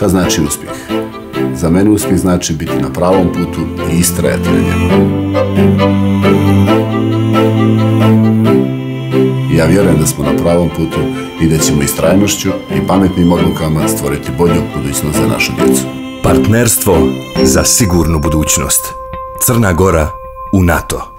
Šta znači uspjeh? Za mene uspjeh znači biti na pravom putu i istrajati na njemu. Ja vjerujem da smo na pravom putu i da ćemo istrajnošću i pametnim odlukama stvoriti bolju budućnost za našu djecu. Partnerstvo za sigurnu budućnost. Crna Gora u NATO.